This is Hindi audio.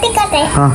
टिकट है। हाँ